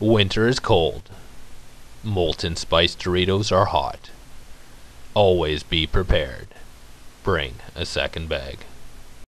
Winter is cold. Molten spice Doritos are hot. Always be prepared. Bring a second bag.